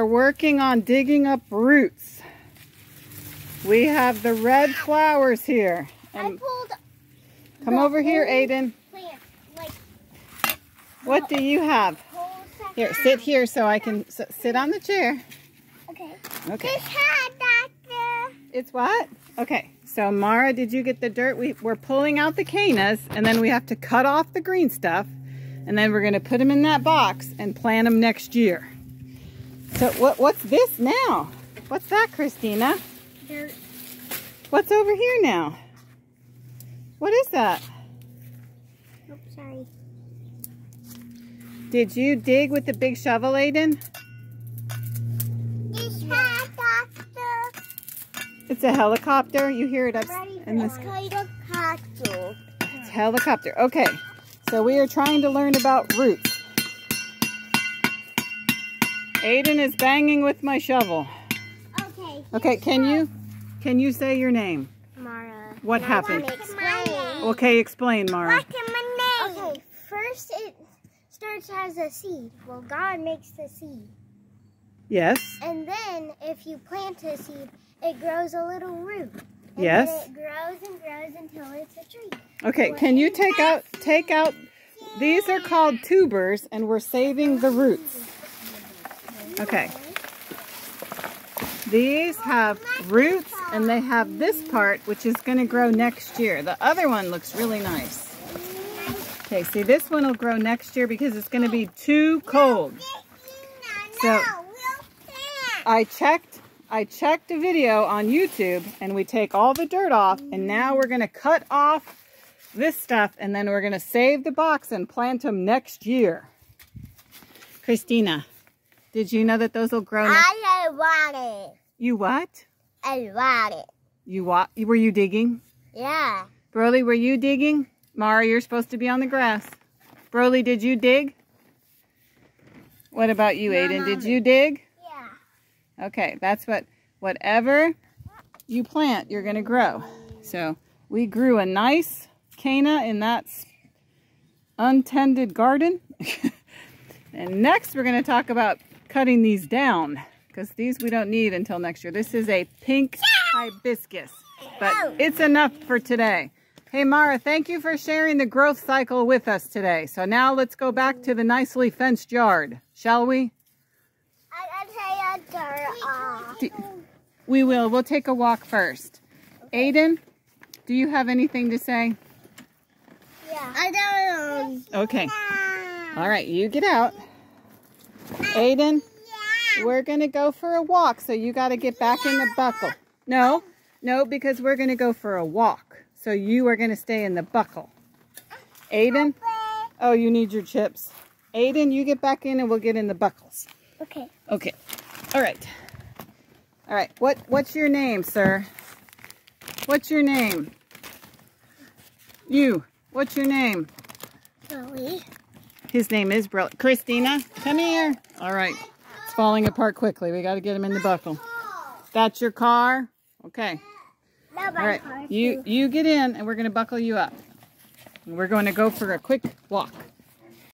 We're working on digging up roots. We have the red flowers here. I pulled come over here, Aidan. plant, like What do you have? Here, sit here so I can sit on the chair. Okay. Okay. This had doctor. It's what? Okay. So Maura, did you get the dirt? We, we're pulling out the cannas and then we have to cut off the green stuff and then we're going to put them in that box and plant them next year. So what, what's this now? What's that, Kristina? Dirt. What's over here now? What is that? Oops, sorry. Did you dig with the big shovel, Aidan? This had doctor. It's a helicopter. You hear it up in the castle. it's helicopter. Okay. So we are trying to learn about roots. Aidan is banging with my shovel. Okay. Okay, can you can you say your name? Maura. What happened? Explain. Okay, explain, Maura. What's my name? Okay, first it starts as a seed. Well, God makes the seed. Yes. And then if you plant a seed, it grows a little root. And Yes. Then it grows and grows until it's a tree. Okay, can you take out take out these are called tubers and we're saving the roots. Okay. These have roots and they have this part which is going to grow next year. The other one looks really nice. Okay, see this one will grow next year because it's going to be too cold. So I checked I checked a video on YouTube and we take all the dirt off and now we're going to cut off this stuff and then we're going to save the box and plant them next year. Kristina, did you know that those will grow next I want it. You what? I want it. You what? Were you digging? Yeah. Broly, were you digging? Maura, you're supposed to be on the grass. Broly, did you dig? What about you, Aidan? Did you dig? Yeah. Okay, that's what, whatever you plant, you're going to grow. So we grew a nice canna in that untended garden. and next we're going to talk about cutting these down because these we don't need until next year. This is a pink hibiscus, but it's enough for today. Hey Maura, thank you for sharing the growth cycle with us today. So now let's go back to the nicely fenced yard, shall we? I gotta take a dirt off. We will. We'll take a walk first. Aidan, do you have anything to say? Yeah. I don't know. Okay. All right, you get out. Aidan, we're going to go for a walk, so you got to get back in the buckle. No, no, because we're going to go for a walk. So you are going to stay in the buckle. Aidan, oh, you need your chips. Aidan, you get back in and we'll get in the buckles. Okay. Okay. All right. All right. What what's your name, sir? What's your name? You. What's your name? Chloe. His name is Bro. Kristina, come here. All right. It's falling apart quickly. We got to get him in the buckle. That's your car? Okay. All right. You you get in and we're going to buckle you up. And we're going to go for a quick walk.